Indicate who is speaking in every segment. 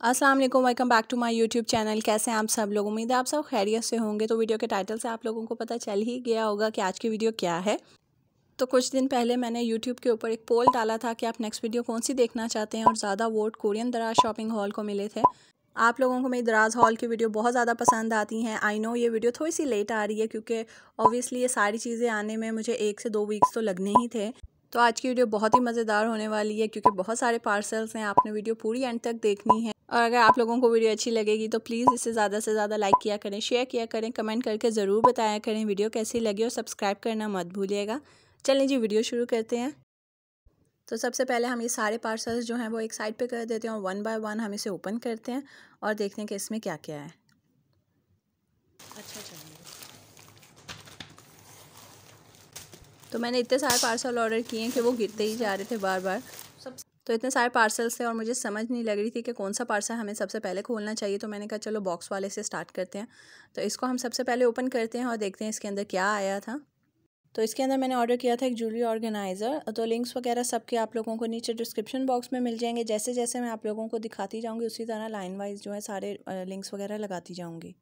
Speaker 1: अस्सलाम वालेकुम welcome back to my YouTube channel कैसे हैं आप सब लोग? उम्मीद है आप सब खैरियत से होंगे। तो वीडियो के टाइटल से आप लोगों को पता चल ही गया होगा कि आज की वीडियो क्या है। तो कुछ दिन पहले मैंने यूट्यूब के ऊपर एक पोल डाला था कि आप नेक्स्ट वीडियो कौन सी देखना चाहते हैं और ज़्यादा vote Korean Daraz shopping hall को मिले थे। आप लोगों को मेरी दराज हॉल की वीडियो बहुत ज़्यादा पसंद आती हैं। आई नो ये वीडियो थोड़ी सी लेट आ रही है क्योंकि ऑब्वियसली ये सारी चीज़ें आने में मुझे एक से दो वीक्स तो लगने ही थे। तो आज की वीडियो बहुत ही मज़ेदार होने वाली है क्योंकि बहुत सारे पार्सल्स हैं, आपने वीडियो पूरी एंड तक देखनी है। और अगर आप लोगों को वीडियो अच्छी लगेगी तो प्लीज़ इसे ज़्यादा से ज़्यादा लाइक किया करें, शेयर किया करें, कमेंट करके ज़रूर बताया करें वीडियो कैसी लगी और सब्सक्राइब करना मत भूलिएगा। चलें जी, वीडियो शुरू करते हैं। तो सबसे पहले हम ये सारे पार्सल्स जो हैं वो एक साइड पे कर देते हैं और वन बाय वन हम इसे ओपन करते हैं और देखते हैं कि इसमें क्या क्या है अच्छा। तो मैंने इतने सारे पार्सल ऑर्डर किए हैं कि वो गिरते ही जा रहे थे बार बार सब तो इतने सारे पार्सल्स थे और मुझे समझ नहीं लग रही थी कि कौन सा पार्सल हमें सबसे पहले खोलना चाहिए तो मैंने कहा, चलो बॉक्स वाले से स्टार्ट करते हैं। तो इसको हम सबसे पहले ओपन करते हैं और देखते हैं इसके अंदर क्या आया था। तो इसके अंदर मैंने ऑर्डर किया था एक ज्वेलरी ऑर्गेनाइज़र तो लिंक्स वगैरह सबके आप लोगों को नीचे डिस्क्रिप्शन बॉक्स में मिल जाएँगे। जैसे जैसे मैं आप लोगों को दिखाती जाऊँगी, उसी तरह लाइन वाइज जो है सारे लिंक्स वगैरह लगाती जाऊँगी।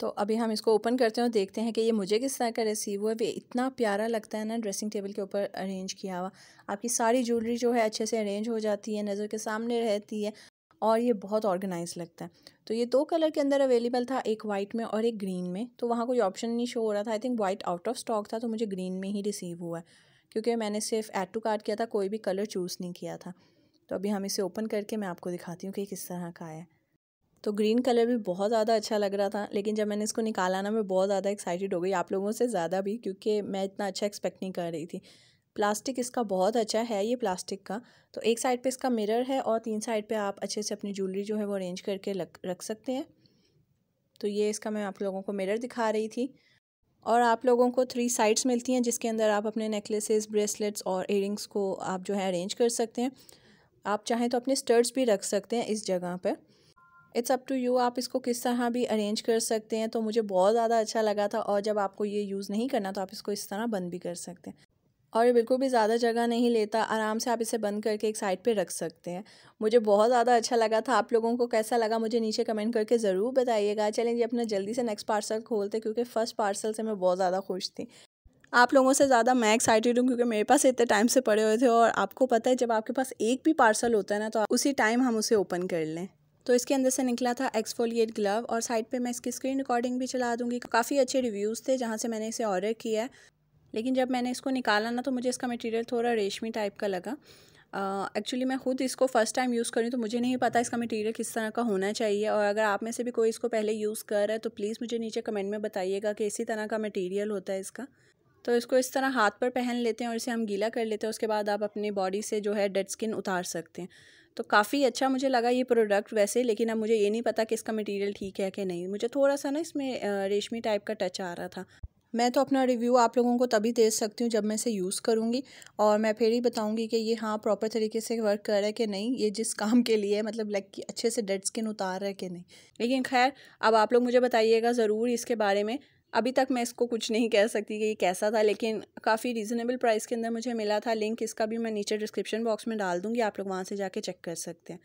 Speaker 1: तो अभी हम इसको ओपन करते हैं और देखते हैं कि ये मुझे किस तरह का रिसीव हुआ ये इतना प्यारा लगता है ना ड्रेसिंग टेबल के ऊपर अरेंज किया हुआ। आपकी सारी ज्वेलरी जो है अच्छे से अरेंज हो जाती है, नज़र के सामने रहती है और ये बहुत ऑर्गेनाइज लगता है। तो ये दो कलर के अंदर अवेलेबल था, एक वाइट में और एक ग्रीन में। तो वहाँ कोई ऑप्शन नहीं शो हो रहा था। I think white out of stock था तो मुझे ग्रीन में ही रिसीव हुआ है। क्योंकि मैंने सिर्फ़ ऐड टू कार्ड किया था, कोई भी कलर चूज़ नहीं किया था। तो अभी हम इसे ओपन करके मैं आपको दिखाती हूँ कि किस तरह का है। तो ग्रीन कलर भी बहुत ज़्यादा अच्छा लग रहा था लेकिन जब मैंने इसको निकाला ना मैं बहुत ज़्यादा एक्साइटेड हो गई आप लोगों से ज़्यादा भी क्योंकि मैं इतना अच्छा एक्सपेक्ट नहीं कर रही थी। प्लास्टिक इसका बहुत अच्छा है ये प्लास्टिक का। तो एक साइड पे इसका मिरर है और तीन साइड पे आप अच्छे से अपनी ज्वेलरी जो है वो अरेंज करके लग, रख सकते हैं। तो ये इसका मैं आप लोगों को मिरर दिखा रही थी। और आप लोगों को थ्री साइड्स मिलती हैं जिसके अंदर आप अपने नेकलेसेस ब्रेसलेट्स और इयरिंग्स को आप जो है अरेंज कर सकते हैं। आप चाहें तो अपने स्टर्ट्स भी रख सकते हैं इस जगह पर इट्स अप टू यू आप इसको किस तरह भी अरेंज कर सकते हैं। तो मुझे बहुत ज़्यादा अच्छा लगा था और जब आपको ये यूज़ नहीं करना तो आप इसको इस तरह बंद भी कर सकते हैं। और ये बिल्कुल भी ज़्यादा जगह नहीं लेता, आराम से आप इसे बंद करके एक साइड पे रख सकते हैं। मुझे बहुत ज़्यादा अच्छा लगा था। आप लोगों को कैसा लगा, मुझे नीचे कमेंट करके ज़रूर बताइएगा। चलें जी, अपना जल्दी से नेक्स्ट पार्सल खोलते क्योंकि फ़र्स्ट पार्सल से मैं बहुत ज़्यादा खुश थी। आप लोगों से ज़्यादा मैं एक्साइटेड हूँ, क्योंकि मेरे पास इतने टाइम से पड़े हुए थे और आपको पता है, जब आपके पास एक भी पार्सल होता है ना तो उसी टाइम हम उसे ओपन कर लें। तो इसके अंदर से निकला था एक्सफोलिएट ग्लव और साइड पे मैं इसकी स्क्रीन रिकॉर्डिंग भी चला दूँगी। काफ़ी अच्छे रिव्यूज़ थे जहाँ से मैंने इसे ऑर्डर किया है। लेकिन जब मैंने इसको निकाला ना तो मुझे इसका मटेरियल थोड़ा रेशमी टाइप का लगा। एक्चुअली uh, मैं खुद इसको फ़र्स्ट टाइम यूज़ करी तो मुझे नहीं पता इसका मटेरियल किस तरह का होना चाहिए। और अगर आप में से भी कोई इसको पहले यूज़ कर रहा है तो प्लीज़ मुझे नीचे कमेंट में बताइएगा कि इसी तरह का मटेरियल होता है इसका। तो इसको इस तरह हाथ पर पहन लेते हैं और इसे हम गीला कर लेते हैं उसके बाद आप अपनी बॉडी से जो है डेड स्किन उतार सकते हैं। तो काफ़ी अच्छा मुझे लगा ये प्रोडक्ट वैसे, लेकिन अब मुझे ये नहीं पता कि इसका मटेरियल ठीक है कि नहीं। मुझे थोड़ा सा ना इसमें रेशमी टाइप का टच आ रहा था। मैं तो अपना रिव्यू आप लोगों को तभी दे सकती हूँ जब मैं इसे यूज़ करूँगी, और मैं फिर ही बताऊँगी कि ये हाँ प्रॉपर तरीके से वर्क कर रहा है कि नहीं, ये जिस काम के लिए है मतलब लाइक कि अच्छे से डेड स्किन उतार रहा है कि नहीं। लेकिन खैर, अब आप लोग मुझे बताइएगा ज़रूर इसके बारे में। अभी तक मैं इसको कुछ नहीं कह सकती कि ये कैसा था, लेकिन काफ़ी रीज़नेबल प्राइस के अंदर मुझे मिला था। लिंक इसका भी मैं नीचे डिस्क्रिप्शन बॉक्स में डाल दूँगी, आप लोग वहाँ से जाके चेक कर सकते हैं।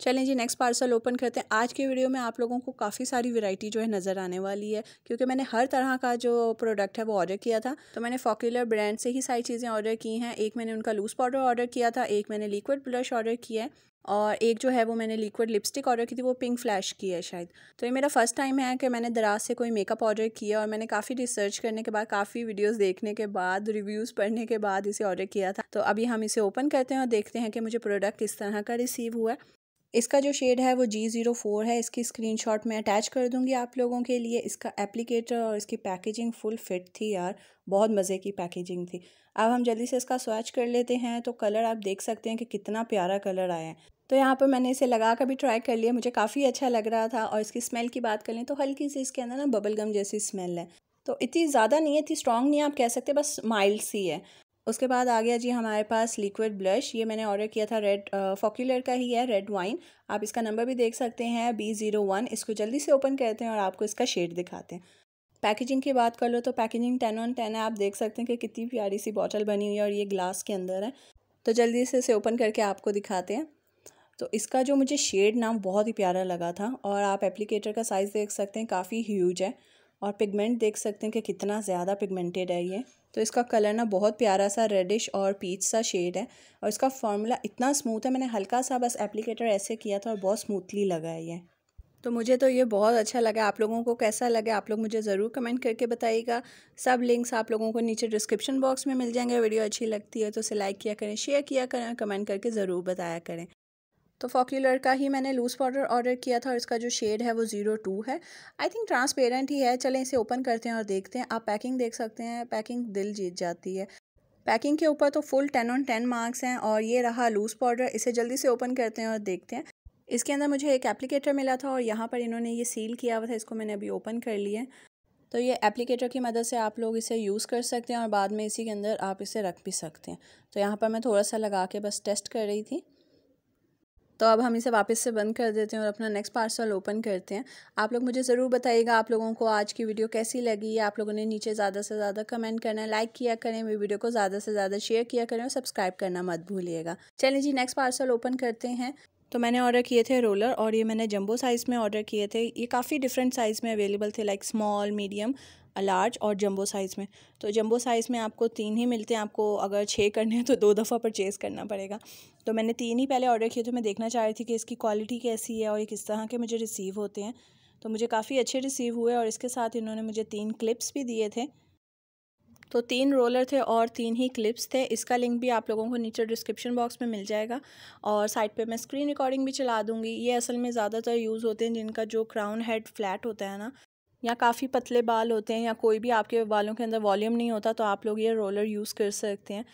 Speaker 1: चलें जी नेक्स्ट पार्सल ओपन करते हैं। आज के वीडियो में आप लोगों को काफ़ी सारी वैरायटी जो है नज़र आने वाली है, क्योंकि मैंने हर तरह का जो प्रोडक्ट है वो ऑर्डर किया था। तो मैंने फॉक्यूलर ब्रांड से ही सारी चीज़ें ऑर्डर की हैं। एक मैंने उनका लूज़ पाउडर ऑर्डर किया था, एक मैंने लिक्विड ब्लश ऑर्डर किया है, और एक जो है वो मैंने लिक्विड लिपस्टिक ऑर्डर की थी, वो पिंक फ्लैश की है शायद। तो ये मेरा फ़र्स्ट टाइम है कि मैंने दराज से कोई मेकअप ऑर्डर किया, और मैंने काफ़ी रिसर्च करने के बाद, काफ़ी वीडियोस देखने के बाद रिव्यूज़ पढ़ने के बाद इसे ऑर्डर किया था। तो अभी हम इसे ओपन करते हैं और देखते हैं कि मुझे प्रोडक्ट किस तरह का रिसीव हुआ है। इसका जो शेड है वो जी ज़ीरो फोर है। इसकी स्क्रीनशॉट मैं अटैच कर दूँगी आप लोगों के लिए। इसका एप्लीकेटर और इसकी पैकेजिंग फुल फिट थी यार। बहुत मज़े की पैकेजिंग थी। अब हम जल्दी से इसका स्वैच कर लेते हैं तो कलर आप देख सकते हैं कि कितना प्यारा कलर आया है। तो यहाँ पर मैंने इसे लगा कर भी ट्राई कर लिया। मुझे काफ़ी अच्छा लग रहा था और इसकी स्मेल की बात कर तो हल्की सी इसके अंदर ना बबल गम जैसी स्मेल है। तो इतनी ज़्यादा नहीं है, इतनी स्ट्रॉन्ग नहीं है आप कह सकते, बस माइल्ड सी है। उसके बाद आ गया जी हमारे पास लिक्विड ब्लश ये मैंने ऑर्डर किया था रेड फॉक्यूलर का ही है रेड वाइन आप इसका नंबर भी देख सकते हैं बी ज़ीरो वन इसको जल्दी से ओपन करते हैं और आपको इसका शेड दिखाते हैं। पैकेजिंग की बात कर लो तो पैकेजिंग टेन ऑन टेन है, आप देख सकते हैं कि कितनी प्यारी सी बॉटल बनी हुई है और ये ग्लास के अंदर है। तो जल्दी से इसे ओपन करके आपको दिखाते हैं। तो इसका जो मुझे शेड नाम बहुत ही प्यारा लगा था और आप एप्लीकेटर का साइज़ देख सकते हैं, काफ़ी ह्यूज है। और पिगमेंट देख सकते हैं कि कितना ज़्यादा पिगमेंटेड है ये। तो इसका कलर ना बहुत प्यारा सा रेडिश और पीच सा शेड है और इसका फॉर्मूला इतना स्मूथ है, मैंने हल्का सा बस एप्लीकेटर ऐसे किया था और बहुत स्मूथली लगा है ये। तो मुझे तो ये बहुत अच्छा लगा। आप लोगों को कैसा लगा, आप लोग मुझे ज़रूर कमेंट करके बताइएगा। सब लिंक्स आप लोगों को नीचे डिस्क्रिप्शन बॉक्स में मिल जाएँगे। वीडियो अच्छी लगती है तो उसे लाइक किया करें शेयर किया करें कमेंट करके ज़रूर बताया करें। तो फॉक्यूलर का ही मैंने लूज़ पाउडर ऑर्डर किया था और इसका जो शेड है वो ज़ीरो टू है। आई थिंक ट्रांसपेरेंट ही है। चलें इसे ओपन करते हैं और देखते हैं। आप पैकिंग देख सकते हैं। पैकिंग दिल जीत जाती है। पैकिंग के ऊपर तो full ten on ten marks हैं और ये रहा लूज़ पाउडर इसे जल्दी से ओपन करते हैं और देखते हैं। इसके अंदर मुझे एक एप्लीकेटर मिला था और यहाँ पर इन्होंने ये सील किया हुआ था। इसको मैंने अभी ओपन कर लिया तो ये एप्लीकेटर की मदद से आप लोग इसे यूज़ कर सकते हैं और बाद में इसी के अंदर आप इसे रख भी सकते हैं। तो यहाँ पर मैं थोड़ा सा लगा के बस टेस्ट कर रही थी। तो अब हम इसे वापस से बंद कर देते हैं और अपना नेक्स्ट पार्सल ओपन करते हैं। आप लोग मुझे ज़रूर बताइएगा आप लोगों को आज की वीडियो कैसी लगी। आप लोगों ने नीचे ज़्यादा से ज़्यादा कमेंट करना है लाइक किया करें। वीडियो को ज़्यादा से ज़्यादा शेयर किया करें और सब्सक्राइब करना मत भूलिएगा। चलिए जी नेक्स्ट पार्सल ओपन करते हैं। तो मैंने ऑर्डर किए थे रोलर और ये मैंने जंबो साइज़ में ऑर्डर किए थे। ये काफ़ी डिफरेंट साइज़ में अवेलेबल थे लाइक स्मॉल मीडियम लार्ज और जंबो साइज़ में। तो जंबो साइज़ में आपको तीन ही मिलते हैं। आपको अगर छः करने हैं तो दो दफ़ा परचेज़ करना पड़ेगा। तो मैंने तीन ही पहले ऑर्डर किए थे। मैं देखना चाह रही थी कि इसकी क्वालिटी कैसी है और ये किस तरह के मुझे रिसीव होते हैं। तो मुझे काफ़ी अच्छे रिसीव हुए और इसके साथ इन्होंने मुझे तीन क्लिप्स भी दिए थे। तो तीन रोलर थे और तीन ही क्लिप्स थे। इसका लिंक भी आप लोगों को नीचे डिस्क्रिप्शन बॉक्स में मिल जाएगा। और साइड पे मैं स्क्रीन रिकॉर्डिंग भी चला दूँगी। ये असल में ज़्यादातर यूज़ होते हैं जिनका जो क्राउन हेड फ्लैट होता है ना या काफ़ी पतले बाल होते हैं या कोई भी आपके बालों के अंदर वॉल्यूम नहीं होता तो आप लोग ये रोलर यूज़ कर सकते हैं।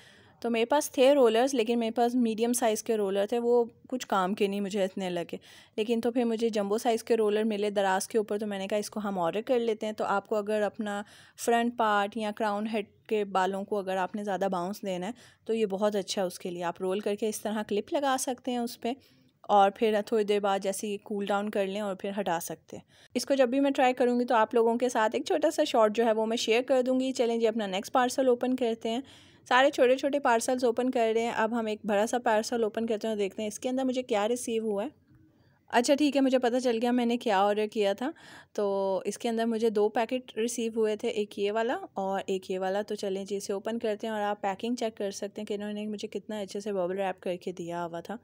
Speaker 1: तो मेरे पास थे रोलर्स, लेकिन मेरे पास मीडियम साइज़ के रोलर थे, वो कुछ काम के नहीं मुझे इतने लगे। लेकिन तो फिर मुझे जंबो साइज़ के रोलर मिले दराज के ऊपर तो मैंने कहा इसको हम ऑर्डर कर लेते हैं। तो आपको अगर अपना फ्रंट पार्ट या क्राउन हेड के बालों को अगर आपने ज़्यादा बाउंस देना है तो ये बहुत अच्छा है उसके लिए। आप रोल करके इस तरह क्लिप लगा सकते हैं उस पर और फिर थोड़ी देर बाद जैसे ये कूल डाउन कर लें और फिर हटा सकते हैं। इसको जब भी मैं ट्राई करूँगी तो आप लोगों के साथ एक छोटा सा शॉर्ट जो है वो मैं शेयर कर दूँगी। चलें जी, अपना नेक्स्ट पार्सल ओपन करते हैं। सारे छोटे छोटे पार्सल्स ओपन कर रहे हैं। अब हम एक बड़ा सा पार्सल ओपन करते हैं और देखते हैं इसके अंदर मुझे क्या रिसीव हुआ है। अच्छा ठीक है, मुझे पता चल गया मैंने क्या ऑर्डर किया था। तो इसके अंदर मुझे दो पैकेट रिसीव हुए थे, एक ये वाला और एक ये वाला। तो चलें जी, इसे ओपन करते हैं और आप पैकिंग चेक कर सकते हैं कि इन्होंने मुझे कितना अच्छे से बबल रैप करके दिया हुआ था।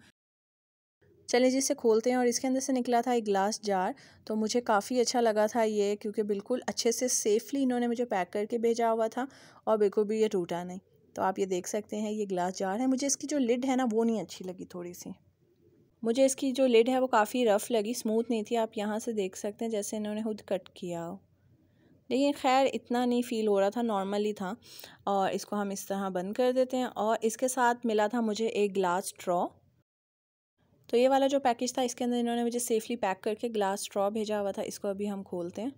Speaker 1: चलिए जी, इसे खोलते हैं और इसके अंदर से निकला था एक ग्लास जार तो मुझे काफ़ी अच्छा लगा था ये, क्योंकि बिल्कुल अच्छे से सेफ़ली इन्होंने मुझे पैक करके भेजा हुआ था और बिल्कुल भी ये टूटा नहीं। तो आप ये देख सकते हैं, ये ग्लास जार है। मुझे इसकी जो लिड है ना, वो नहीं अच्छी लगी थोड़ी सी। मुझे इसकी जो लिड है, वो काफ़ी रफ़ लगी स्मूथ नहीं थी। आप यहाँ से देख सकते हैं, जैसे इन्होंने खुद कट किया हो। लेकिन खैर, इतना नहीं फ़ील हो रहा था नॉर्मली था। और इसको हम इस तरह बंद कर देते हैं और इसके साथ मिला था मुझे एक ग्लास स्ट्रॉ तो ये वाला जो पैकेज था, इसके अंदर इन्होंने मुझे सेफली पैक करके ग्लास स्ट्रॉ भेजा हुआ था, इसको अभी हम खोलते हैं।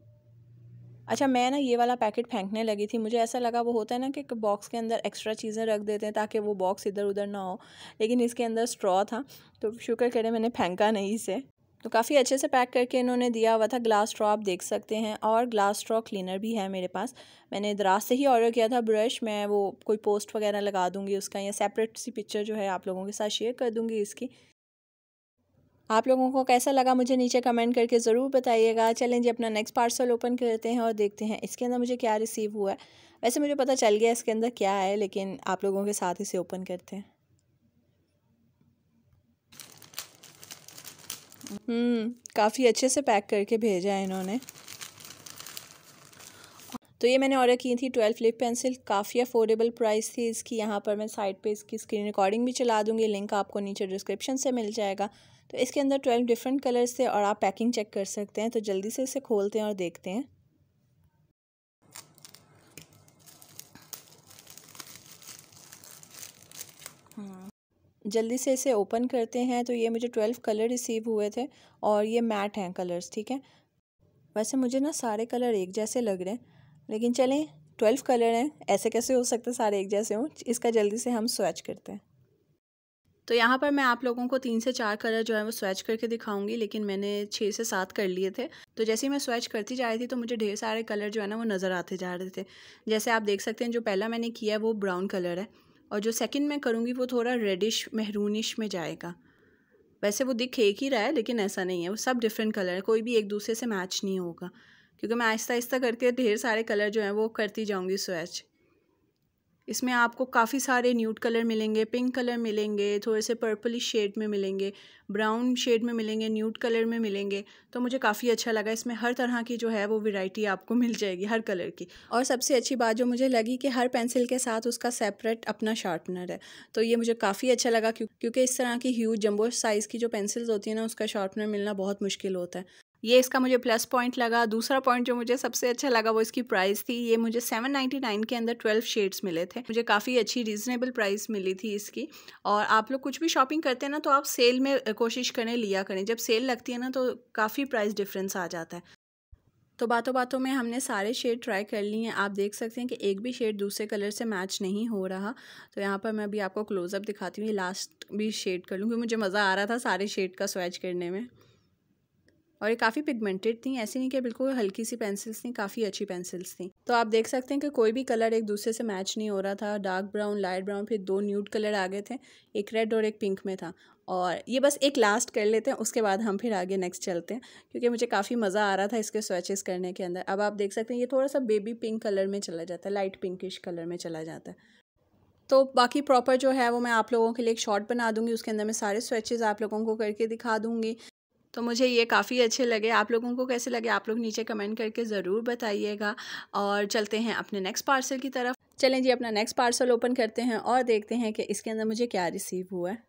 Speaker 1: अच्छा मैं ना ये वाला पैकेट फेंकने लगी थी। मुझे ऐसा लगा, वो होता है ना कि बॉक्स के अंदर एक्स्ट्रा चीज़ें रख देते हैं ताकि वो बॉक्स इधर उधर ना हो। लेकिन इसके अंदर स्ट्रॉ था तो शुक्र करें मैंने फेंका नहीं इसे। तो काफ़ी अच्छे से पैक करके इन्होंने दिया हुआ था ग्लास स्ट्रॉ आप देख सकते हैं। और ग्लास स्ट्रॉ क्लीनर भी है मेरे पास। मैंने दराज से ही ऑर्डर किया था ब्रश मैं वो कोई पोस्ट वगैरह लगा दूँगी उसका या सेपरेट सी पिक्चर जो है आप लोगों के साथ शेयर कर दूँगी इसकी। आप लोगों को कैसा लगा मुझे नीचे कमेंट करके ज़रूर बताइएगा। चलें जी, अपना नेक्स्ट पार्सल ओपन करते हैं और देखते हैं, इसके अंदर मुझे क्या रिसीव हुआ है। वैसे मुझे पता चल गया इसके अंदर क्या है, लेकिन आप लोगों के साथ इसे ओपन करते हैं। हम्म काफ़ी अच्छे से पैक करके भेजा है इन्होंने। तो ये मैंने ऑर्डर की थी ट्वेल्व फ्लिप पेंसिल काफ़ी अफोर्डेबल प्राइस थी इसकी। यहाँ पर मैं साइड पे इसकी स्क्रीन रिकॉर्डिंग भी चला दूँगी लिंक आपको नीचे डिस्क्रिप्शन से मिल जाएगा। तो इसके अंदर ट्वेल्व डिफरेंट कलर्स थे और आप पैकिंग चेक कर सकते हैं। तो जल्दी से इसे खोलते हैं और देखते हैं। हाँ। जल्दी से इसे ओपन करते हैं। तो ये मुझे ट्वेल्व कलर रिसीव हुए थे और ये मैट हैं कलर्स ठीक है? वैसे मुझे ना सारे कलर एक जैसे लग रहे हैं। लेकिन चलें ट्वेल्व कलर हैं। ऐसे कैसे हो सकते सारे एक जैसे हों? इसका जल्दी से हम स्वैच करते हैं। तो यहाँ पर मैं आप लोगों को तीन से चार कलर जो है वो स्वेच करके दिखाऊँगी, लेकिन मैंने छः से सात कर लिए थे। तो जैसे ही मैं स्वेच करती जा रही थी तो मुझे ढेर सारे कलर जो है ना वो नज़र आते जा रहे थे। जैसे आप देख सकते हैं, जो पहला मैंने किया है वो ब्राउन कलर है, और जो सेकंड मैं करूँगी वो थोड़ा रेडिश महरूनिश में जाएगा। वैसे वो दिख एक ही रहा है, लेकिन ऐसा नहीं है, वो सब डिफरेंट कलर है, कोई भी एक दूसरे से मैच नहीं होगा। क्योंकि मैं आहिस्ता आहिस्ता करके ढेर सारे कलर जो हैं वो करती जाऊँगी स्वेच इसमें आपको काफ़ी सारे न्यूट कलर मिलेंगे पिंक कलर मिलेंगे, थोड़े से पर्पली शेड में मिलेंगे ब्राउन शेड में मिलेंगे न्यूट कलर में मिलेंगे तो मुझे काफ़ी अच्छा लगा। इसमें हर तरह की जो है वो वैरायटी आपको मिल जाएगी, हर कलर की। और सबसे अच्छी बात जो मुझे लगी कि हर पेंसिल के साथ उसका सेपरेट अपना शार्पनर है तो ये मुझे काफ़ी अच्छा लगा क्योंकि इस तरह की ह्यूज जम्बो साइज़ की जो पेंसिल्स होती हैं ना, उसका शार्पनर मिलना बहुत मुश्किल होता है। ये इसका मुझे प्लस पॉइंट लगा। दूसरा पॉइंट जो मुझे सबसे अच्छा लगा वो इसकी प्राइस थी। ये मुझे सेवन नाइन्टी नाइन के अंदर ट्वेल्व शेड्स मिले थे। मुझे काफ़ी अच्छी रीज़नेबल प्राइस मिली थी इसकी। और आप लोग कुछ भी शॉपिंग करते हैं ना तो आप सेल में कोशिश करें, लिया करें। जब सेल लगती है ना तो काफ़ी प्राइस डिफरेंस आ जाता है। तो बातों बातों में हमने सारे शेड ट्राई कर लिए हैं। आप देख सकते हैं कि एक भी शेड दूसरे कलर से मैच नहीं हो रहा। तो यहाँ पर मैं अभी आपको क्लोज़अप दिखाती हूँ। लास्ट भी शेड कर लूँ, क्योंकि मुझे मज़ा आ रहा था सारे शेड का स्वैच करने में। और ये काफ़ी पिगमेंटेड थी। ऐसी नहीं कि बिल्कुल हल्की सी पेंसिल्स थी, काफ़ी अच्छी पेंसिल्स थी। तो आप देख सकते हैं कि कोई भी कलर एक दूसरे से मैच नहीं हो रहा था। डार्क ब्राउन लाइट ब्राउन फिर दो न्यूड कलर आ गए थे। एक रेड और एक पिंक में था। और ये बस एक लास्ट कर लेते हैं, उसके बाद हम फिर आगे नेक्स्ट चलते हैं। क्योंकि मुझे काफ़ी मज़ा आ रहा था इसके स्वेचेस करने के अंदर। अब आप देख सकते हैं, ये थोड़ा सा बेबी पिंक कलर में चला जाता है लाइट पिंकिश कलर में चला जाता है। तो बाकी प्रॉपर जो है वो मैं आप लोगों के लिए एक शॉर्ट बना दूँगी। उसके अंदर मैं सारे स्वेचेज़ आप लोगों को करके दिखा दूँगी। तो मुझे ये काफ़ी अच्छे लगे। आप लोगों को कैसे लगे? आप लोग नीचे कमेंट करके ज़रूर बताइएगा और चलते हैं अपने नेक्स्ट पार्सल की तरफ़। चलें जी, अपना नेक्स्ट पार्सल ओपन करते हैं और देखते हैं कि इसके अंदर मुझे क्या रिसीव हुआ है।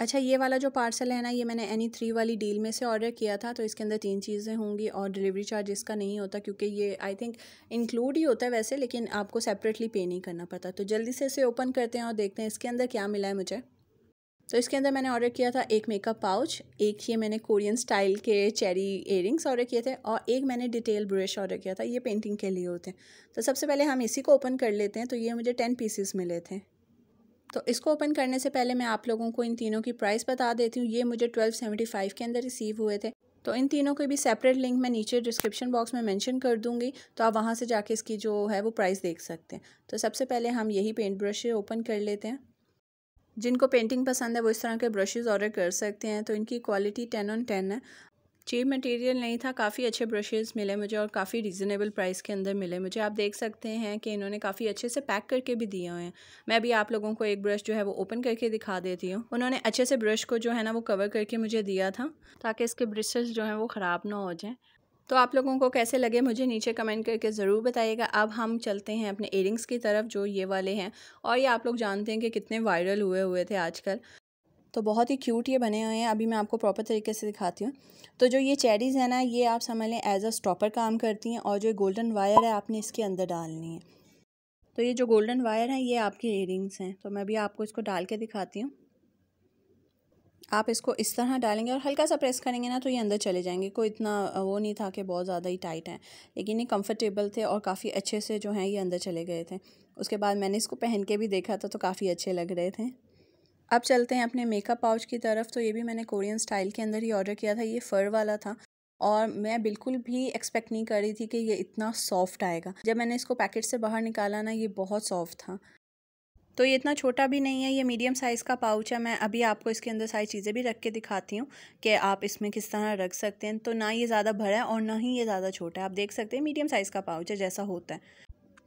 Speaker 1: अच्छा ये वाला जो पार्सल है ना, ये मैंने एनी थ्री वाली डील में से ऑर्डर किया था तो इसके अंदर तीन चीज़ें होंगी और डिलीवरी चार्ज इसका नहीं होता क्योंकि ये आई थिंक इंक्लूड ही होता है वैसे, लेकिन आपको सेपरेटली पे नहीं करना पड़ता। तो जल्दी से इसे ओपन करते हैं और देखते हैं इसके अंदर क्या मिला है मुझे। तो इसके अंदर मैंने ऑर्डर किया था एक मेकअप पाउच एक ये मैंने कोरियन स्टाइल के चेरी इयरिंग्स ऑर्डर किए थे और एक मैंने डिटेल ब्रश ऑर्डर किया था, ये पेंटिंग के लिए होते हैं। तो सबसे पहले हम इसी को ओपन कर लेते हैं तो ये मुझे टेन पीसीस मिले थे। तो इसको ओपन करने से पहले मैं आप लोगों को इन तीनों की प्राइस बता देती हूँ, ये मुझे ट्वेल्व सेवेंटी फाइव के अंदर रिसीव हुए थे। तो इन तीनों के भी सेपरेट लिंक मैं नीचे डिस्क्रिप्शन बॉक्स में मेंशन कर दूँगी तो आप वहाँ से जाके इसकी जो है वो प्राइस देख सकते हैं। तो सबसे पहले हम यही पेंट ब्रश ओपन कर लेते हैं। जिनको पेंटिंग पसंद है, वो इस तरह के ब्रशेज़ ऑर्डर कर सकते हैं। तो इनकी क्वालिटी टेन ऑन टेन है। चीप मटेरियल नहीं था, काफ़ी अच्छे ब्रशेज़ मिले मुझे और काफ़ी रीज़नेबल प्राइस के अंदर मिले मुझे। आप देख सकते हैं कि इन्होंने काफ़ी अच्छे से पैक करके भी दिए हुए हैं। मैं अभी आप लोगों को एक ब्रश जो है वो ओपन करके दिखा देती हूँ। उन्होंने अच्छे से ब्रश को जो है ना वो कवर करके मुझे दिया था, ताकि इसके ब्रशेज़ जो हैं वो ख़राब ना हो जाएँ। तो आप लोगों को कैसे लगे मुझे नीचे कमेंट करके ज़रूर बताइएगा। अब हम चलते हैं अपने एयरिंग्स की तरफ़, जो ये वाले हैं। और ये आप लोग जानते हैं कि कितने वायरल हुए हुए थे आजकल। तो बहुत ही क्यूट ये बने हुए हैं। अभी मैं आपको प्रॉपर तरीके से दिखाती हूँ। तो जो ये चेरीज़ है ना, ये आप समझ लें एज अ स्टॉपर काम करती हैं और जो गोल्डन वायर है आपने इसके अंदर डालनी है। तो ये जो गोल्डन वायर है, ये आपकी इयरिंग्स हैं। तो मैं भी आपको इसको डाल के दिखाती हूँ। आप इसको इस तरह डालेंगे और हल्का सा प्रेस करेंगे ना तो ये अंदर चले जाएँगे। कोई इतना वो नहीं था कि बहुत ज़्यादा ही टाइट है, लेकिन ये कंफर्टेबल थे और काफ़ी अच्छे से जो हैं ये अंदर चले गए थे। उसके बाद मैंने इसको पहन के भी देखा था तो काफ़ी अच्छे लग रहे थे। अब चलते हैं अपने मेकअप पाउच की तरफ़। तो ये भी मैंने कोरियन स्टाइल के अंदर ही ऑर्डर किया था। ये फ़र वाला था और मैं बिल्कुल भी एक्सपेक्ट नहीं कर रही थी कि ये इतना सॉफ्ट आएगा। जब मैंने इसको पैकेट से बाहर निकाला ना, ये बहुत सॉफ्ट था। तो ये इतना छोटा भी नहीं है, ये मीडियम साइज़ का पाउच है। मैं अभी आपको इसके अंदर सारी चीज़ें भी रख के दिखाती हूँ कि आप इसमें किस तरह रख सकते हैं। तो ना ये ज़्यादा भरा है और ना ही ये ज़्यादा छोटा है। आप देख सकते हैं मीडियम साइज़ का पाउच है, जैसा होता है।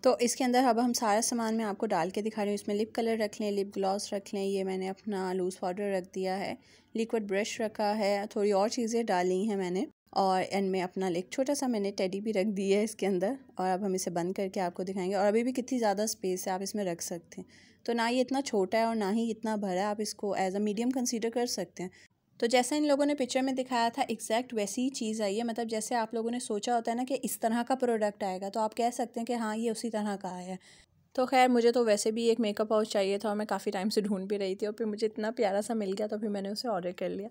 Speaker 1: तो इसके अंदर अब हम सारा सामान मैं आपको डाल के दिखा रही हूँ। इसमें लिप कलर रख लें लिप ग्लॉस रख लें। ये मैंने अपना लूज़ पाउडर रख दिया है। लिक्विड ब्रश रखा है। थोड़ी और चीज़ें डाली हैं मैंने और एंड में अपना एक छोटा सा मैंने टेडी भी रख दिया है इसके अंदर और अब हम इसे बंद करके आपको दिखाएँगे। और अभी भी कितनी ज़्यादा स्पेस है आप इसमें रख सकते हैं। तो ना ये इतना छोटा है और ना ही इतना भरा है, आप इसको एज अ मीडियम कंसीडर कर सकते हैं। तो जैसा इन लोगों ने पिक्चर में दिखाया था एग्जैक्ट वैसी ही चीज़ आई है। मतलब जैसे आप लोगों ने सोचा होता है ना कि इस तरह का प्रोडक्ट आएगा तो आप कह सकते हैं कि हाँ ये उसी तरह का आया है। तो खैर, मुझे तो वैसे भी एक मेकअप पाउच चाहिए था और मैं काफ़ी टाइम से ढूंढ भी रही थी और फिर मुझे इतना प्यारा सा मिल गया तो फिर मैंने उसे ऑर्डर कर लिया।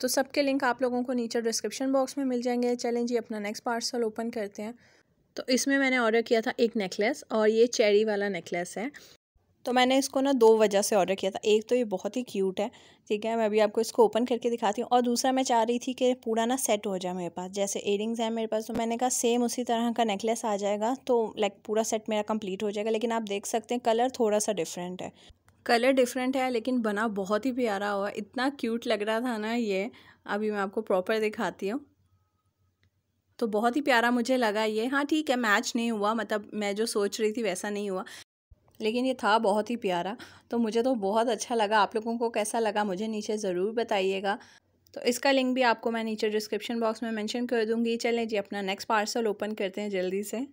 Speaker 1: तो सबके लिंक आप लोगों को नीचे डिस्क्रिप्शन बॉक्स में मिल जाएँगे। चलें जी, अपना नेक्स्ट पार्सल ओपन करते हैं। तो इसमें मैंने ऑर्डर किया था एक नेकलेस और ये चेरी वाला नेकलेस है। तो मैंने इसको ना दो वजह से ऑर्डर किया था। एक तो ये बहुत ही क्यूट है, ठीक है, मैं अभी आपको इसको ओपन करके दिखाती हूँ। और दूसरा मैं चाह रही थी कि पूरा ना सेट हो जाए मेरे पास। जैसे इयरिंग्स हैं मेरे पास तो मैंने कहा सेम उसी तरह का नेकलेस आ जाएगा तो लाइक पूरा सेट मेरा कंप्लीट हो जाएगा। लेकिन आप देख सकते हैं कलर थोड़ा सा डिफरेंट है। कलर डिफरेंट है, लेकिन बना बहुत ही प्यारा हुआ इतना क्यूट लग रहा था ना ये। अभी मैं आपको प्रॉपर दिखाती हूँ। तो बहुत ही प्यारा मुझे लगा ये। हाँ ठीक है मैच नहीं हुआ मतलब मैं जो सोच रही थी वैसा नहीं हुआ। लेकिन ये था बहुत ही प्यारा। तो मुझे तो बहुत अच्छा लगा। आप लोगों को कैसा लगा मुझे नीचे ज़रूर बताइएगा। तो इसका लिंक भी आपको मैं नीचे डिस्क्रिप्शन बॉक्स में मेंशन कर दूँगी। चलें जी, अपना नेक्स्ट पार्सल ओपन करते हैं जल्दी से।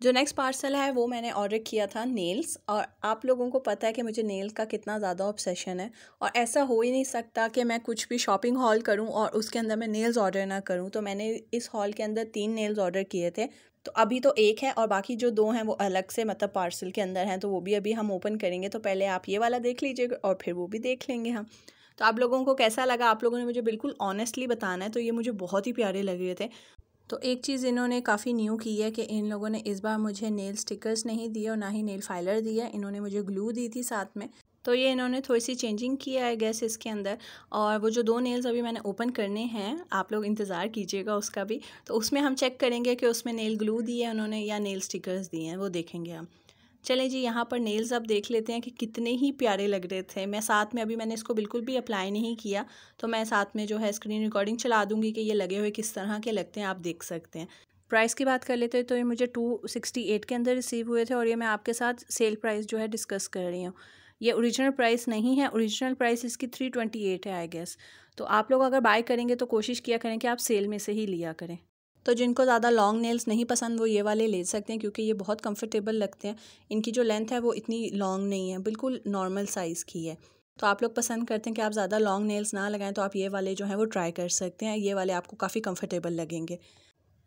Speaker 1: जो नेक्स्ट पार्सल है, वो मैंने ऑर्डर किया था नेल्स और आप लोगों को पता है कि मुझे नेल्स का कितना ज़्यादा ऑब्सेशन है और ऐसा हो ही नहीं सकता कि मैं कुछ भी शॉपिंग हॉल करूँ और उसके अंदर मैं नेल्स ऑर्डर ना करूँ। तो मैंने इस हॉल के अंदर तीन नेल्स ऑर्डर किए थे। तो अभी तो एक है और बाकी जो दो हैं, वो अलग से मतलब पार्सल के अंदर हैं तो वो भी अभी हम ओपन करेंगे। तो पहले आप ये वाला देख लीजिएगा और फिर वो भी देख लेंगे हम। तो आप लोगों को कैसा लगा? आप लोगों ने मुझे बिल्कुल ऑनेस्टली बताना है तो ये मुझे बहुत ही प्यारे लग रहे थे। तो एक चीज़ इन्होंने काफ़ी न्यू की है कि इन लोगों ने इस बार मुझे नेल स्टिकर्स नहीं दिए और ना ही नेल फाइलर दिया, इन्होंने मुझे ग्लू दी थी साथ में। तो ये इन्होंने थोड़ी सी चेंजिंग किया है गैस इसके अंदर। और वो जो दो नेल्स अभी मैंने ओपन करने हैं, आप लोग इंतज़ार कीजिएगा उसका भी। तो उसमें हम चेक करेंगे कि उसमें नेल ग्लू दी है उन्होंने या नेल स्टिकर्स दिए हैं, वो देखेंगे हम। चलें जी, यहाँ पर नेल्स अब देख लेते हैं कि कितने ही प्यारे लग रहे थे। मैं साथ में, अभी मैंने इसको बिल्कुल भी अप्लाई नहीं किया तो मैं साथ में जो है स्क्रीन रिकॉर्डिंग चला दूँगी कि ये लगे हुए किस तरह के लगते हैं, आप देख सकते हैं। प्राइस की बात कर लेते हैं तो ये मुझे टू सिक्सटी एट के अंदर रिसीव हुए थे और ये मैं आपके साथ सेल प्राइस जो है डिस्कस कर रही हूँ। ये ओरिजिनल प्राइस नहीं है ओरिजिनल प्राइस इसकी थ्री ट्वेंटी एट है आई गेस तो आप लोग अगर बाय करेंगे तो कोशिश किया करें कि आप सेल में से ही लिया करें। तो जिनको ज़्यादा लॉन्ग नेल्स नहीं पसंद, वो ये वाले ले सकते हैं क्योंकि ये बहुत कंफर्टेबल लगते हैं। इनकी जो लेंथ है, वो इतनी लॉन्ग नहीं है, बिल्कुल नॉर्मल साइज़ की है। तो आप लोग पसंद करते हैं कि आप ज़्यादा लॉन्ग नेल्स ना लगाएँ तो आप ये वाले जो हैं, वो ट्राई कर सकते हैं। ये वाले आपको काफ़ी कंफर्टेबल लगेंगे।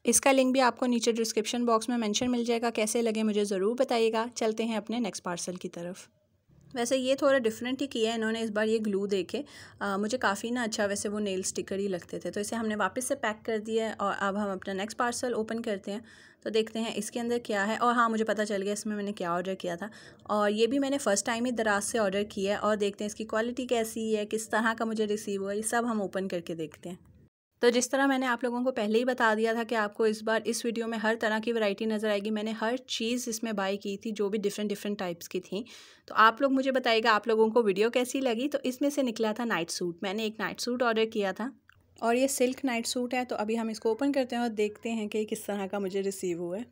Speaker 1: इसका लिंक भी आपको नीचे डिस्क्रिप्शन बॉक्स में मेंशन मिल जाएगा। कैसे लगे मुझे ज़रूर बताइएगा। चलते हैं अपने नेक्स्ट पार्सल की तरफ़। वैसे ये थोड़ा डिफरेंट ही किया है इन्होंने इस बार ये ग्लू देखे। आ, मुझे काफ़ी ना अच्छा वैसे वो नेल स्टिकर ही लगते थे। तो इसे हमने वापस से पैक कर दिया है और अब हम अपना नेक्स्ट पार्सल ओपन करते हैं। तो देखते हैं इसके अंदर क्या है। और हाँ मुझे पता चल गया इसमें मैंने क्या ऑर्डर किया था। और ये भी मैंने फ़र्स्ट टाइम ही दराज से ऑर्डर किया है और देखते हैं इसकी क्वालिटी कैसी है किस तरह का मुझे रिसीव हुआ ये सब हम ओपन करके देखते हैं। तो जिस तरह मैंने आप लोगों को पहले ही बता दिया था कि आपको इस बार इस वीडियो में हर तरह की वैरायटी नज़र आएगी, मैंने हर चीज़ इसमें बाई की थी जो भी डिफरेंट डिफरेंट टाइप्स की थी। तो आप लोग मुझे बताइएगा आप लोगों को वीडियो कैसी लगी? तो इसमें से निकला था नाइट सूट मैंने एक नाइट सूट ऑर्डर किया था। और ये सिल्क नाइट सूट है तो अभी हम इसको ओपन करते हैं और देखते हैं कि किस तरह का मुझे रिसीव हुआ है।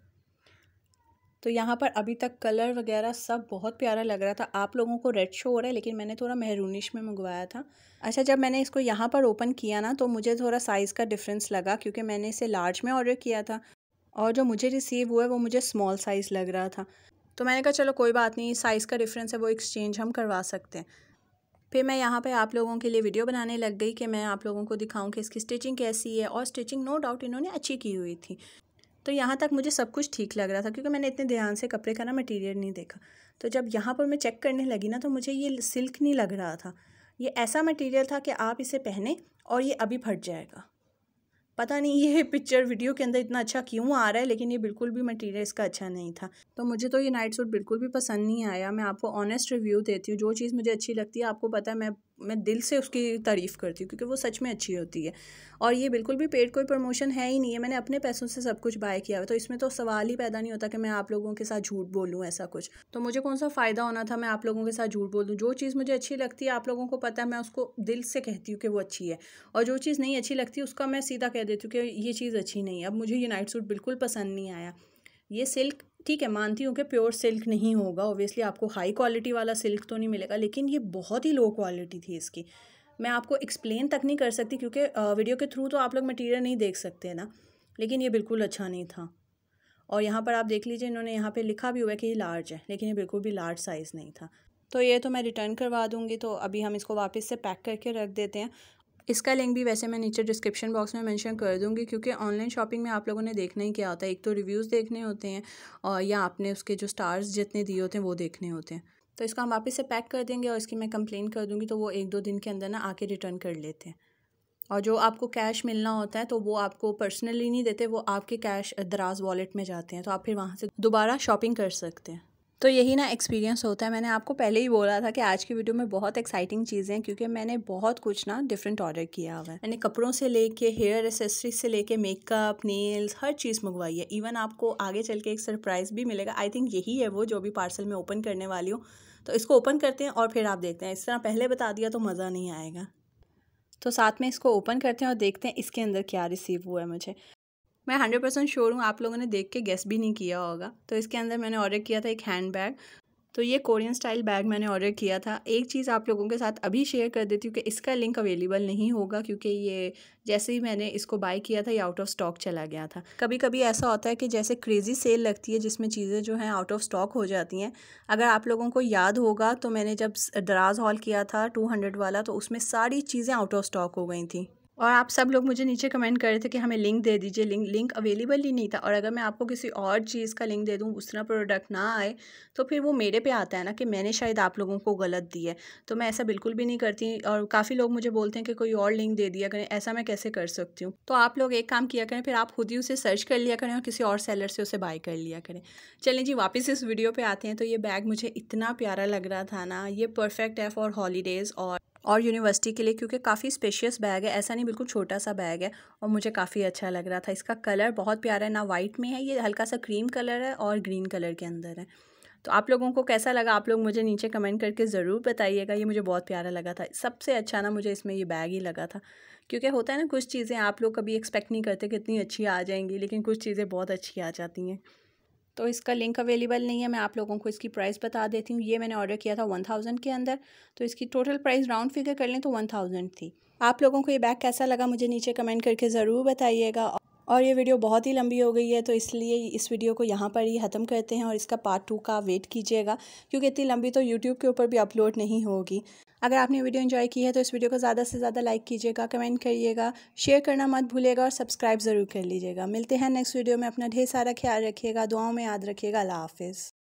Speaker 1: तो यहाँ पर अभी तक कलर वगैरह सब बहुत प्यारा लग रहा था। आप लोगों को रेड शो हो रहा है, लेकिन मैंने थोड़ा मेहरूनिश में मंगवाया था। अच्छा जब मैंने इसको यहाँ पर ओपन किया ना तो मुझे थोड़ा साइज़ का डिफरेंस लगा, क्योंकि मैंने इसे लार्ज में ऑर्डर किया था। और जो मुझे रिसीव हुआ है, वो मुझे स्मॉल साइज़ लग रहा था। तो मैंने कहा, चलो, कोई बात नहीं साइज़ का डिफरेंस है, वो एक्सचेंज हम करवा सकते हैं। फिर मैं यहाँ पे आप लोगों के लिए वीडियो बनाने लग गई कि मैं आप लोगों को दिखाऊँ कि इसकी स्टिचिंग कैसी है। और स्टिचिंग नो डाउट इन्होंने अच्छी की हुई थी। तो यहाँ तक मुझे सब कुछ ठीक लग रहा था क्योंकि मैंने इतने ध्यान से कपड़े का ना मटीरियल नहीं देखा। तो जब यहाँ पर मैं चेक करने लगी ना तो मुझे ये सिल्क नहीं लग रहा था। ये ऐसा मटीरियल था कि आप इसे पहने और ये अभी फट जाएगा। पता नहीं ये पिक्चर वीडियो के अंदर इतना अच्छा क्यों आ रहा है, लेकिन ये बिल्कुल भी मटेरियल इसका अच्छा नहीं था। तो मुझे तो ये नाइट सूट बिल्कुल भी पसंद नहीं आया। मैं आपको ऑनेस्ट रिव्यू देती हूँ। जो चीज़ मुझे अच्छी लगती है, आपको पता है मैं मैं दिल से उसकी तारीफ़ करती हूँ, क्योंकि वो सच में अच्छी होती है। और ये बिल्कुल भी पेड कोई प्रमोशन है ही नहीं है। मैंने अपने पैसों से सब कुछ बाय किया हुआ तो इसमें तो सवाल ही पैदा नहीं होता कि मैं आप लोगों के साथ झूठ बोलूँ, ऐसा कुछ। तो मुझे कौन सा फ़ायदा होना था मैं आप लोगों के साथ झूठ बोल? जो चीज़ मुझे अच्छी लगती है, आप लोगों को पता है, मैं उसको दिल से कहती हूँ कि वो अच्छी है। और जो चीज़ नहीं अच्छी लगती, उसका मैं सीधा कह देती हूँ कि ये चीज़ अच्छी नहीं है। अब मुझे ये नाइट सूट बिल्कुल पसंद नहीं आया। ये सिल्क ठीक है, मानती हूँ कि प्योर सिल्क नहीं होगा ओबियसली आपको हाई क्वालिटी वाला सिल्क तो नहीं मिलेगा, लेकिन ये बहुत ही लो क्वालिटी थी इसकी। मैं आपको एक्सप्लेन तक नहीं कर सकती क्योंकि वीडियो के थ्रू तो आप लोग मटीरियल नहीं देख सकते ना, लेकिन ये बिल्कुल अच्छा नहीं था। और यहाँ पर आप देख लीजिए, इन्होंने यहाँ पे लिखा भी हुआ है कि ये लार्ज है, लेकिन ये बिल्कुल भी लार्ज साइज़ नहीं था। तो ये तो मैं रिटर्न करवा दूँगी तो अभी हम इसको वापस से पैक करके रख देते हैं। इसका लिंक भी वैसे मैं नीचे डिस्क्रिप्शन बॉक्स में मेंशन कर दूँगी, क्योंकि ऑनलाइन शॉपिंग में आप लोगों ने देखना ही क्या होता है। एक तो रिव्यूज़ देखने होते हैं, और या आपने उसके जो स्टार्स जितने दिए होते हैं, वो देखने होते हैं। तो इसको हम वापस से पैक कर देंगे, और इसकी मैं कंप्लेन कर दूँगी तो वो एक दो दिन के अंदर ना आके रिटर्न कर लेते हैं। और जो आपको कैश मिलना होता है तो वो आपको पर्सनली नहीं देते, वो आपके कैश दराज वॉलेट में जाते हैं तो आप फिर वहाँ से दोबारा शॉपिंग कर सकते हैं। तो यही ना एक्सपीरियंस होता है। मैंने आपको पहले ही बोला था कि आज की वीडियो में बहुत एक्साइटिंग चीज़ें हैं, क्योंकि मैंने बहुत कुछ ना डिफरेंट ऑर्डर किया हुआ है। मैंने कपड़ों से लेके हेयर एसेसरीज से लेके मेकअप नेल्स हर चीज़ मंगवाई है। इवन आपको आगे चल के एक सरप्राइज़ भी मिलेगा। आई थिंक यही है वो जो भी पार्सल में ओपन करने वाली हूँ। तो इसको ओपन करते हैं और फिर आप देखते हैं। इस तरह पहले बता दिया तो मज़ा नहीं आएगा। तो साथ में इसको ओपन करते हैं और देखते हैं इसके अंदर क्या रिसीव हुआ है मुझे। मैं हंड्रेड परसेंट श्योर हूँ आप लोगों ने देख के गेस भी नहीं किया होगा। तो इसके अंदर मैंने ऑर्डर किया था एक हैंड बैग तो ये कोरियन स्टाइल बैग मैंने ऑर्डर किया था। एक चीज़ आप लोगों के साथ अभी शेयर कर देती हूँ कि इसका लिंक अवेलेबल नहीं होगा क्योंकि ये जैसे ही मैंने इसको बाय किया था, ये आउट ऑफ़ स्टॉक चला गया था। कभी कभी ऐसा होता है कि जैसे क्रेज़ी सेल लगती है, जिसमें चीज़ें जो हैं आउट ऑफ़ स्टॉक हो जाती हैं। अगर आप लोगों को याद होगा तो मैंने जब दराज हॉल किया था टू वाला तो उसमें सारी चीज़ें आउट ऑफ़ स्टॉक हो गई थी। और आप सब लोग मुझे नीचे कमेंट कर रहे थे कि हमें लिंक दे दीजिए। लिंक लिंक अवेलेबल ही नहीं था और अगर मैं आपको किसी और चीज़ का लिंक दे दूँ तरह प्रोडक्ट ना आए तो फिर वो मेरे पे आता है ना कि मैंने शायद आप लोगों को गलत दी है। तो मैं ऐसा बिल्कुल भी नहीं करती और काफ़ी लोग मुझे बोलते हैं कि कोई और लिंक दे दिया करें, ऐसा मैं कैसे कर सकती हूँ? तो आप लोग एक काम किया करें, फिर आप खुद ही उसे सर्च कर लिया करें और किसी और सेलर से उसे बाय कर लिया करें। चलें जी, वापस इस वीडियो पर आते हैं। तो ये बैग मुझे इतना प्यारा लग रहा था ना, ये परफेक्ट है फॉर हॉलीडेज़ और और यूनिवर्सिटी के लिए क्योंकि काफ़ी स्पेशियस बैग है, ऐसा नहीं बिल्कुल छोटा सा बैग है और मुझे काफ़ी अच्छा लग रहा था। इसका कलर बहुत प्यारा है, ना वाइट में है, ये हल्का सा क्रीम कलर है और ग्रीन कलर के अंदर है। तो आप लोगों को कैसा लगा? आप लोग मुझे नीचे कमेंट करके ज़रूर बताइएगा, ये मुझे बहुत प्यारा लगा था। सबसे अच्छा ना मुझे इसमें ये बैग ही लगा था। क्योंकि होता है ना, कुछ चीज़ें आप लोग कभी एक्सपेक्ट नहीं करते कि इतनी अच्छी आ जाएँगी, लेकिन कुछ चीज़ें बहुत अच्छी आ जाती हैं। तो इसका लिंक अवेलेबल नहीं है, मैं आप लोगों को इसकी प्राइस बता देती हूँ। ये मैंने ऑर्डर किया था वन थाउज़ेंड के अंदर तो इसकी टोटल प्राइस राउंड फिगर कर लें तो वन थाउज़ेंड थी। आप लोगों को ये बैग कैसा लगा मुझे नीचे कमेंट करके ज़रूर बताइएगा। और ये वीडियो बहुत ही लंबी हो गई है तो इसलिए इस वीडियो को यहाँ पर ही ख़त्म करते हैं और इसका पार्ट टू का वेट कीजिएगा, क्योंकि इतनी लंबी तो यूट्यूब के ऊपर भी अपलोड नहीं होगी। अगर आपने वीडियो एंजॉय की है तो इस वीडियो को ज़्यादा से ज़्यादा लाइक कीजिएगा कमेंट करिएगा शेयर करना मत भूलिएगा और सब्सक्राइब ज़रूर कर लीजिएगा। मिलते हैं नेक्स्ट वीडियो में, अपना ढेर सारा ख्याल रखिएगा, दुआओं में याद रखिएगा। अल्लाह हाफिज़।